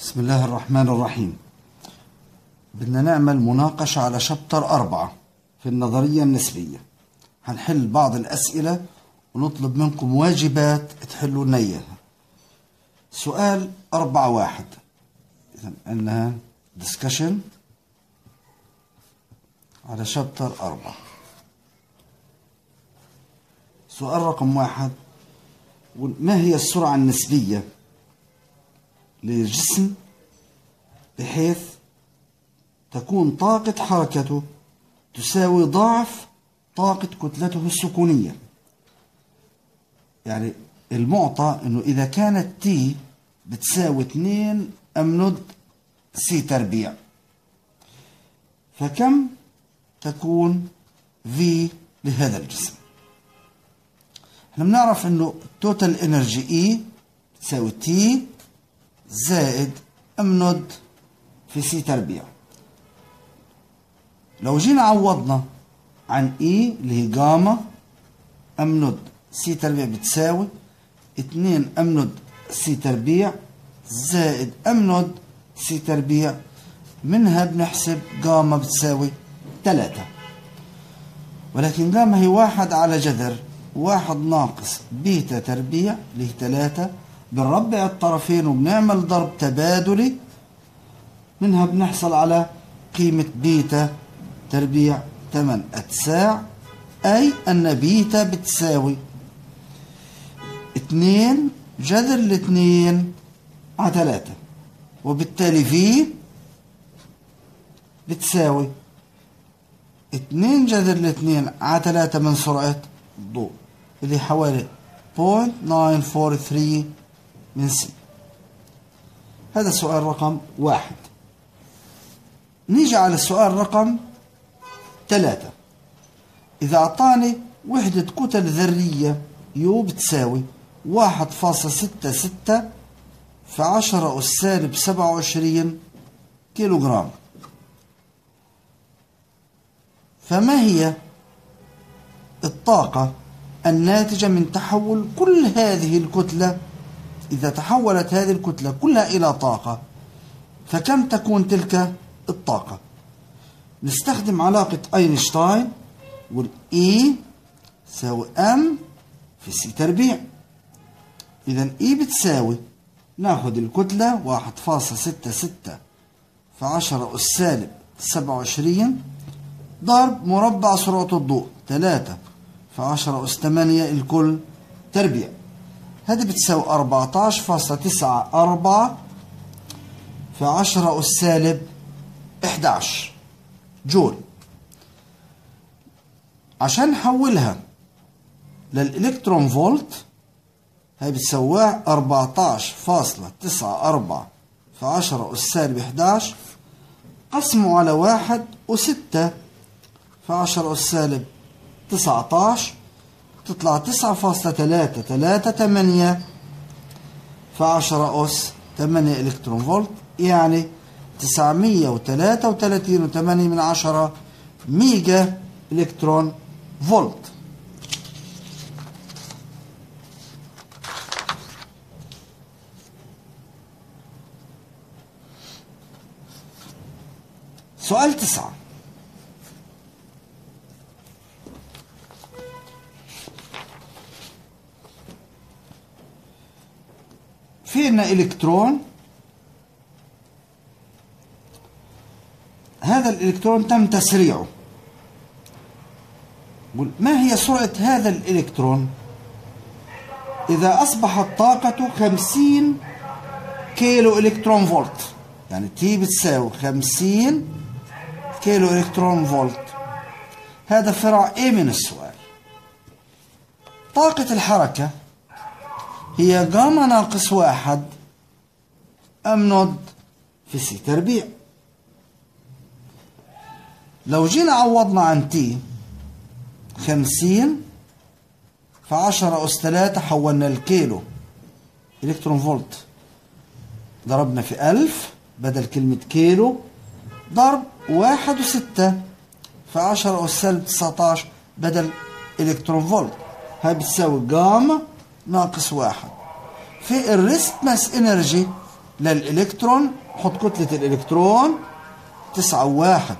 بسم الله الرحمن الرحيم. بدنا نعمل مناقشة على شابتر أربعة في النظرية النسبية. هنحل بعض الأسئلة ونطلب منكم واجبات تحلوا لنا إياها. سؤال أربعة واحد. إذا عندنا discussion على شابتر أربعة. سؤال رقم واحد. ما هي السرعة النسبية؟ للجسم بحيث تكون طاقة حركته تساوي ضعف طاقة كتلته السكونية. يعني المعطى إنه إذا كانت T بتساوي 2 M نود C تربيع. فكم تكون في لهذا الجسم؟ إحنا بنعرف إنه ال total energy E تساوي T زائد M nought في C تربيع. لو جينا عوضنا عن E اللي هي gamma M nought C تربيع بتساوي 2 M nought C تربيع زائد M nought C تربيع. منها بنحسب جاما بتساوي 3 ولكن جاما هي واحد على جذر واحد ناقص بيتا تربيع اللي هي 3 بنربع الطرفين وبنعمل ضرب تبادلي منها بنحصل على قيمة بيتا تربيع 8 أتساع أي أن بيتا بتساوي. 2 جذر الاثنين على 3 وبالتالي في بتساوي. 2 جذر الاثنين على 3 من سرعة الضوء اللي حوالي 0.943 من سي هذا السؤال رقم واحد. نيجي على السؤال رقم ثلاثة. إذا أعطاني وحدة كتل ذرية يو بتساوي واحد فاصلة ستة ستة في عشرة أس سالب سبعة وعشرين كيلو جرام فما هي الطاقة الناتجة من تحول كل هذه الكتلة إذا تحولت هذه الكتلة كلها إلى طاقة فكم تكون تلك الطاقة؟ نستخدم علاقة أينشتاين والإي تساوي أم في سي تربيع. إذا إي بتساوي ناخد الكتلة واحد فاصلة ستة ستة في عشرة أس سالب سبعة وعشرين ضرب مربع سرعة الضوء تلاتة في عشرة أس تمانية الكل تربيع. هذه بتساوي أربعتاش فاصلة تسعة أربعة في عشرة أس سالب إحداش جول. عشان نحولها للإلكترون فولت هي بتساوي أربعتاش فاصلة تسعة أربعة في عشرة أس سالب إحداش قسمه على واحد وستة في عشرة أس سالب تسعتاش. تطلع تسعة فاصلة تلاتة تلاتة تمانية في عشرة أس تمانية إلكترون فولت يعني تسعمية وتلاتة وتلاتين وتمانية من عشرة ميجا إلكترون فولت. سؤال تسعة. عندنا إلكترون. هذا الإلكترون تم تسريعه. ما هي سرعة هذا الإلكترون؟ إذا أصبحت طاقته 50 كيلو إلكترون فولت. يعني تي بتساوي 50 كيلو إلكترون فولت. هذا فرع A من السؤال. طاقة الحركة هي جاما ناقص واحد. M nought في C تربيع. لو جينا عوضنا عن T خمسين في عشرة أس تلاتة حولنا الكيلو. إلكترون فولت. ضربنا في ألف بدل كلمة كيلو. ضرب واحد وستة في عشرة أس سالب تسعتاش بدل إلكترون فولت. هاي بتساوي جاما ناقص واحد. في ال rest mass energy للإلكترون حط كتلة الإلكترون تسعة وواحد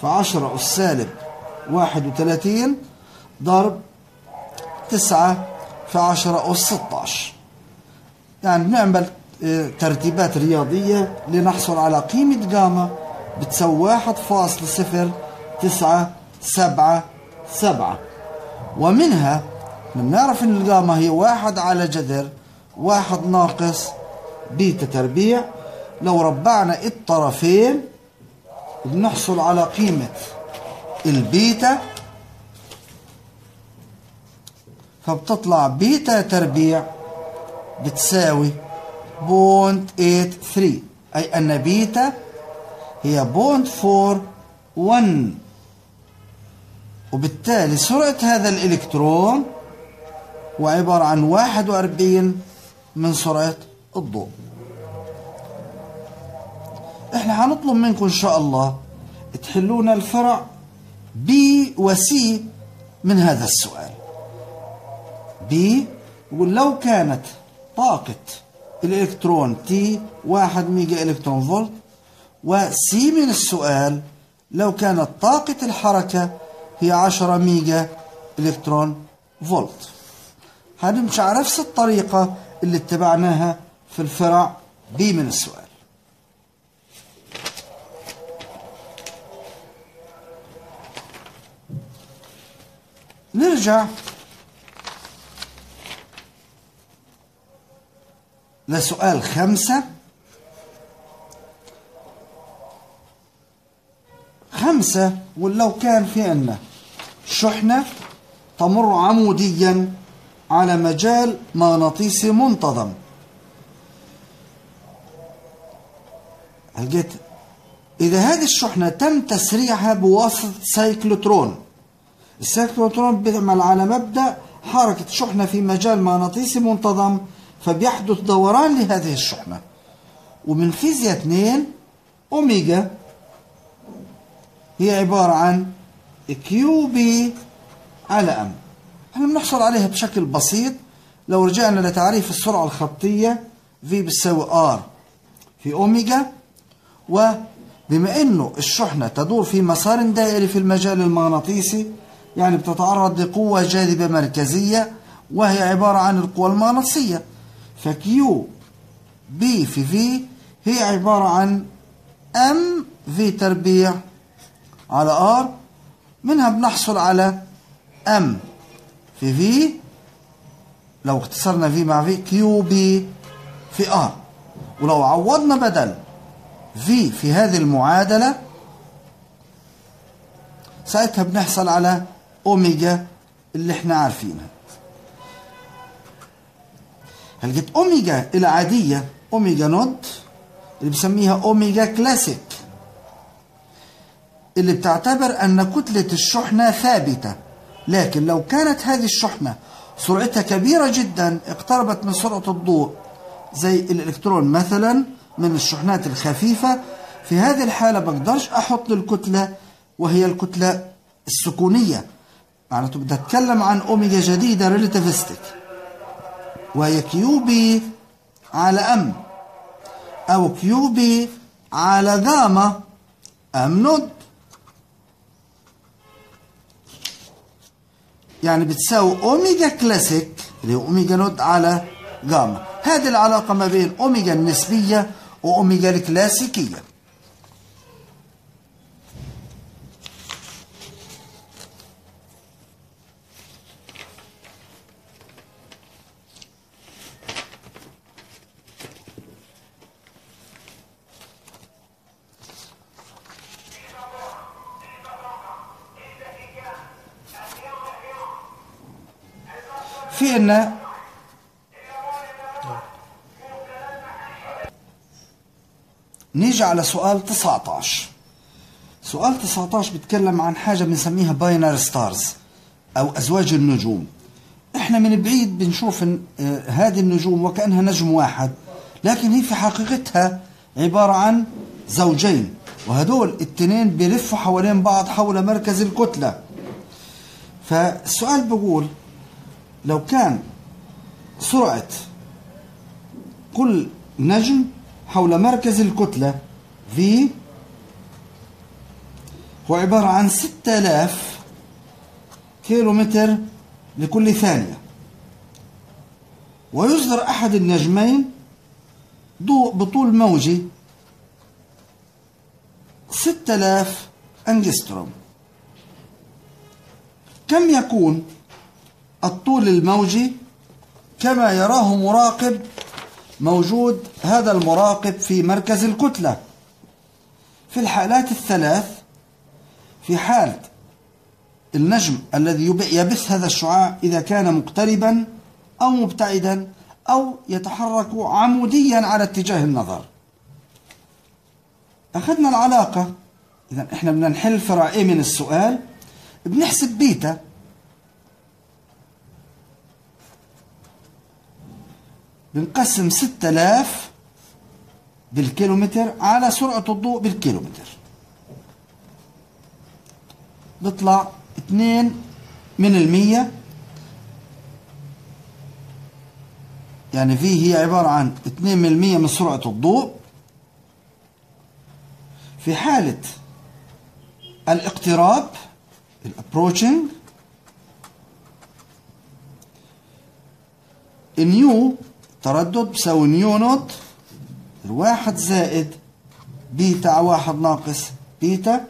في عشرة أس سالب واحد وثلاثين ضرب تسعة في عشرة أس ستاش يعني بنعمل آه، ترتيبات رياضية لنحصل على قيمة جاما بتساوي واحد فاصل صفر تسعة سبعة سبعة. ومنها بنعرف إن الجاما هي واحد على جذر واحد ناقص بيتا تربيع. لو ربعنا الطرفين بنحصل على قيمة البيتا فبتطلع بيتا تربيع بتساوي بونت 83 أي أن بيتا هي بونت 4 1 وبالتالي سرعة هذا الإلكترون هو عبارة عن 41 من سرعة الضوء. إحنا هنطلب منكم إن شاء الله تحلونا الفرع B و C من هذا السؤال. B يقول لو كانت طاقة الإلكترون T واحد ميجا إلكترون فولت و C من السؤال لو كانت طاقة الحركة هي 10 ميجا إلكترون فولت. هنمشي على نفس الطريقة اللي اتبعناها في الفرع B من السؤال. نرجع لسؤال خمسة. خمسة ولو كان في عنا شحنة تمر عموديا على مجال مغناطيسي منتظم. لقيت إذا هذه الشحنة تم تسريعها بواسطة سيكلوترون السيكلوترون بيعمل على مبدأ حركة شحنة في مجال مغناطيسي منتظم فبيحدث دوران لهذه الشحنة. ومن فيزياء 2 أوميجا. هي عبارة عن QB على M إحنا بنحصل عليها بشكل بسيط لو رجعنا لتعريف السرعة الخطية في بتساوي ار في أوميجا وبما أنه الشحنة تدور في مسار دائري في المجال المغناطيسي يعني بتتعرض لقوة جاذبة مركزية وهي عبارة عن القوى المغناطيسية. ف QB في V هي عبارة عن MV تربيع على R منها بنحصل على M في V لو اختصرنا V مع V QB في R ولو عوضنا بدل V في هذه المعادلة ساعتها بنحصل على أوميجا اللي إحنا عارفينها. هلقيت أوميجا العادية omega nought اللي بسميها omega classic اللي بتعتبر أن كتلة الشحنة ثابتة. لكن لو كانت هذه الشحنة سرعتها كبيرة جدا اقتربت من سرعة الضوء زي الإلكترون مثلا من الشحنات الخفيفة. في هذه الحالة بقدرش أحط الكتلة وهي الكتلة السكونية. معناته بدي أتكلم عن أوميجا جديدة relativistic وهي q B على m أو q B على gamma m nought. يعني بتساوي omega classic اللي هو omega nought على جاما. هذه العلاقة ما بين أوميجا النسبية وأوميجا الكلاسيكية. في عنا نيجي على سؤال 19 سؤال 19 بيتكلم عن حاجة بنسميها باينر ستارز أو أزواج النجوم. إحنا من بعيد بنشوف آه، هذه النجوم وكأنها نجم واحد لكن هي في حقيقتها عبارة عن زوجين وهدول التنين بيلفوا حوالين بعض حول مركز الكتلة. فالسؤال بيقول لو كان سرعة كل نجم حول مركز الكتلة V هو عبارة عن 6000 كيلومتر لكل ثانية. ويصدر أحد النجمين ضوء بطول موجي 6000 أنجستروم. كم يكون الطول الموجي كما يراه مراقب موجود هذا المراقب في مركز الكتلة. في الحالات الثلاث في حالة النجم الذي يبث هذا الشعاع إذا كان مقتربا أو مبتعدا أو يتحرك عموديا على اتجاه النظر. أخذنا العلاقة. إذا إحنا بدنا نحل فرع من السؤال. بنحسب بيتا. بنقسم 6000 بالكيلومتر على سرعة الضوء بالكيلومتر. بيطلع 2 من المية. يعني في هي عبارة عن 2 من المية من سرعة الضوء. في حالة الاقتراب ال approaching nu تردد بساوي nu nought الواحد زائد بيتا على واحد ناقص بيتا.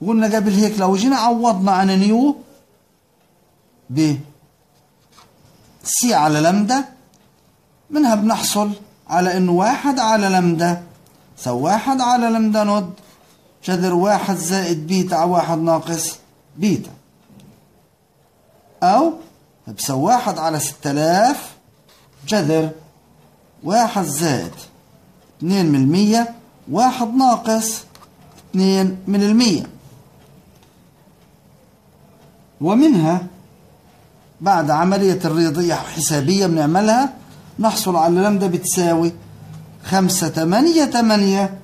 وقلنا قبل هيك لو جينا عوضنا عن nu ب c على لمدة منها بنحصل على إنه واحد على لمدة. سو واحد على lambda nought جذر واحد زائد بيتا على واحد ناقص بيتا. أو بسو واحد على ستة آلاف جذر واحد زائد اثنين من المية واحد ناقص اثنين من المية. ومنها بعد عملية الرياضية حسابية بنعملها نحصل على لمدة بتساوي خمسة تمانية تمانية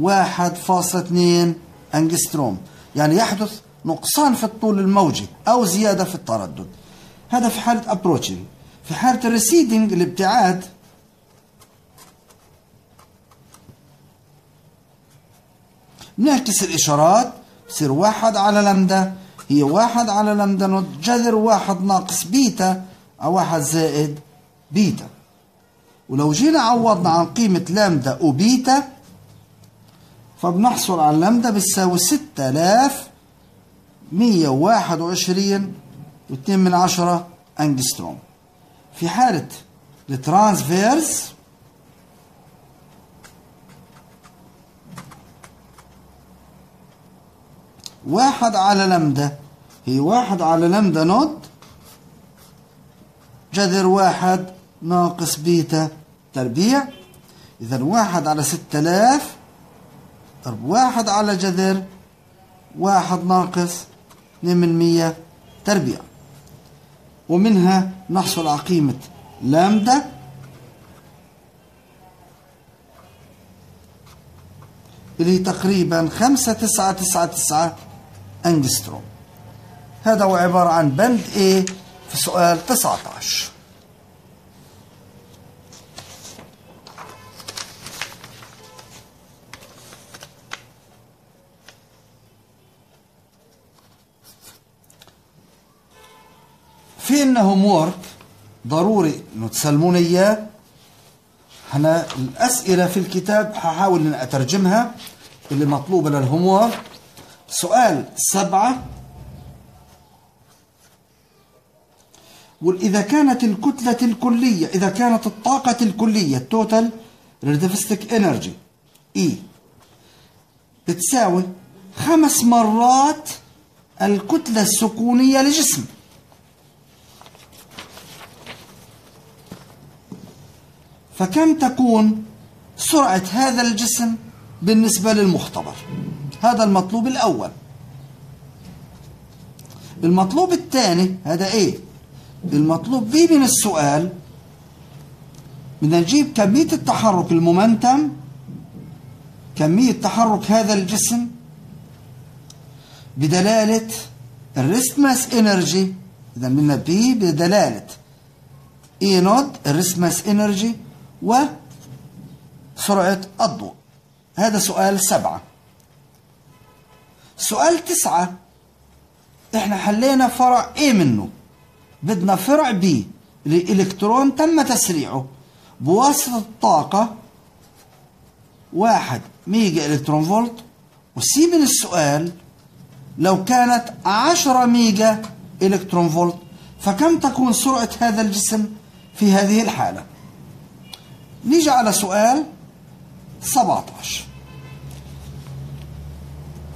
واحد فاصلة اثنين أنجستروم. يعني يحدث نقصان في الطول الموجي أو زيادة في التردد. هذا في حالة approaching في حالة ال receding الابتعاد. نعكس الإشارات بصير واحد على لمدة هي واحد على lambda nought جذر واحد ناقص بيتا أو واحد زائد بيتا. ولو جينا عوضنا عن قيمة lambda و beta فبنحصل على لامدا بتساوي ستة آلاف مية وواحد وعشرين واتنين من عشرة أنجستروم. في حالة ال transverse واحد على لمدة هي واحد على لمدة نود جذر واحد ناقص بيتا تربيع. إذا واحد على ستة آلاف. ضرب واحد على جذر واحد ناقص اثنين من مية تربيع. ومنها نحصل على قيمة لامدا. اللي تقريبا خمسة تسعة تسعة تسعة أنجستروم. هذا هو عبارة عن بند A في سؤال 19 في إنه homework ضروري إنه تسلمون إياه. أنا الأسئلة في الكتاب هحاول إن أترجمها اللي مطلوبة لل homework سؤال سبعة. وإذا كانت الكتلة الكلية إذا كانت الطاقة الكلية ال total relativistic energy E بتساوي خمس مرات الكتلة السكونية لجسم. فكم تكون سرعة هذا الجسم بالنسبة للمختبر؟ هذا المطلوب الأول. المطلوب الثاني هذا A؟ المطلوب B من السؤال بدنا نجيب كمية التحرك ال momentum كمية تحرك هذا الجسم بدلالة ال rest mass energy اذا بدنا P بدلالة E nought ال rest mass energy و سرعة الضوء. هذا سؤال سبعة. سؤال تسعة. إحنا حلينا فرع A منه. بدنا فرع B. الإلكترون تم تسريعه. بواسطة الطاقة واحد ميجا إلكترون فولت. و C من السؤال لو كانت عشرة ميجا إلكترون فولت فكم تكون سرعة هذا الجسم في هذه الحالة؟ نيجي على سؤال 17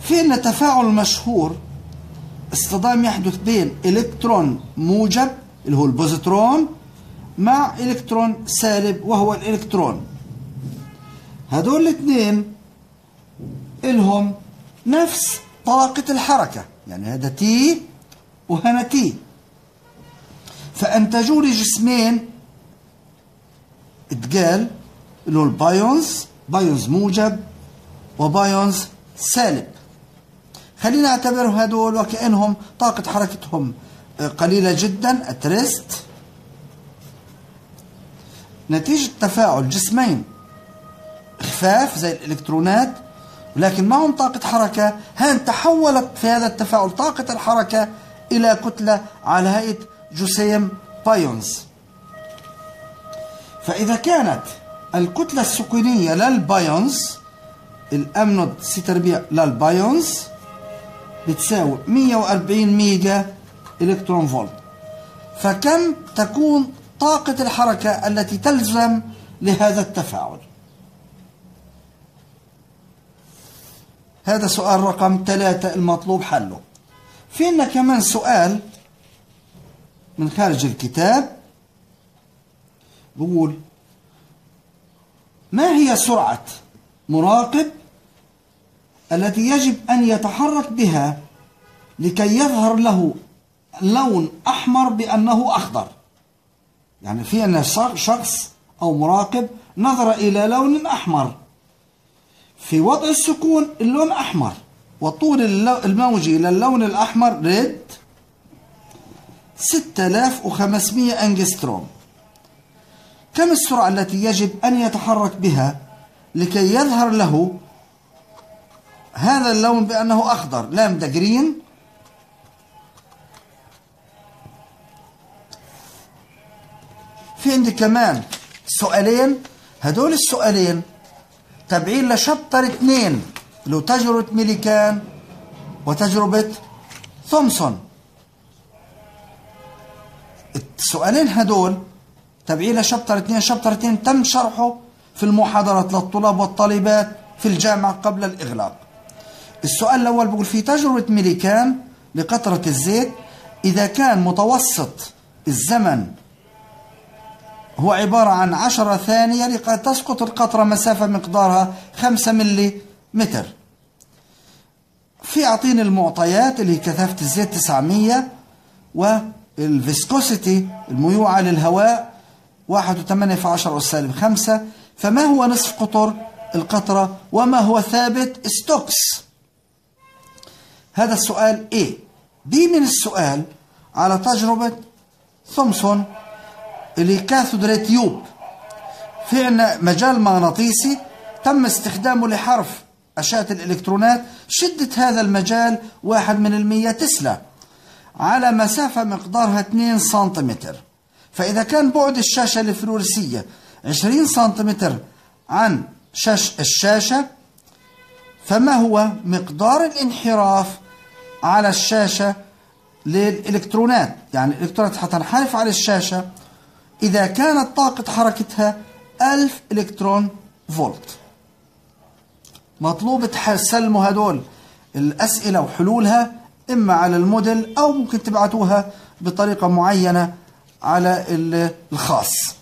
في عندنا تفاعل مشهور اصطدام يحدث بين إلكترون موجب اللي هو البوزيترون مع إلكترون سالب وهو الإلكترون. هدول الاثنين إلهم نفس طاقة الحركة يعني هذا T وهنا T فأنتجوا لي جسمين اتقال اللي هو ال pions pions موجب و pions سالب. خلينا نعتبر هدول وكأنهم طاقة حركتهم قليلة جدا at rest نتيجة تفاعل جسمين خفاف زي الإلكترونات ولكن معهم طاقة حركة. هان تحولت في هذا التفاعل طاقة الحركة إلى كتلة على هيئة جسيم pions. فإذا كانت الكتلة السكونية لل pions ال m nought c تربيع لل pions بتساوي 140 ميجا إلكترون فولت. فكم تكون طاقة الحركة التي تلزم لهذا التفاعل؟ هذا سؤال رقم ثلاثة المطلوب حله. فينا كمان سؤال من خارج الكتاب. بقول ما هي سرعة مراقب التي يجب أن يتحرك بها لكي يظهر له لون أحمر بأنه أخضر؟ يعني في أن شخص أو مراقب نظر إلى لون أحمر. في وضع السكون اللون أحمر وطول الموجي إلى اللون الأحمر ريد 6500 أنجستروم. كم السرعة التي يجب أن يتحرك بها لكي يظهر له هذا اللون بأنه أخضر؟ لامدا جرين في عندي كمان سؤالين. هدول السؤالين تابعين لشابتر اثنين. هو تجربة ميليكان وتجربة ثومسون. السؤالين هدول تابعين لشابتر اثنين شابتر اثنين تم شرحه في المحاضرات للطلاب والطالبات في الجامعة قبل الإغلاق. السؤال الأول بيقول في تجربة ميليكان لقطرة الزيت إذا كان متوسط الزمن هو عبارة عن عشرة ثانية لقد تسقط القطرة مسافة مقدارها خمسة ملي متر. في أعطيني المعطيات اللي كثافة الزيت 900 وال viscosity الميوعة للهواء واحد وثمانية في عشر أس سالب خمسة فما هو نصف قطر القطرة وما هو ثابت ستوكس؟ هذا السؤال A. B من السؤال على تجربة ثومسون اللي cathode ray tube في عنا مجال مغناطيسي تم استخدامه لحرف أشعة الإلكترونات شدة هذا المجال واحد من المية تسلا على مسافة مقدارها 2 سنتيمتر. فإذا كان بعد الشاشة الفلورسية 20 سنتيمتر عن شاش الشاشة فما هو مقدار الانحراف على الشاشة للإلكترونات؟ يعني الإلكترونات حتنحرف على الشاشة إذا كانت طاقة حركتها 1000 إلكترون فولت. مطلوب تسلموا هدول الأسئلة وحلولها إما على الموديل أو ممكن تبعتوها بطريقة معينة على الخاص.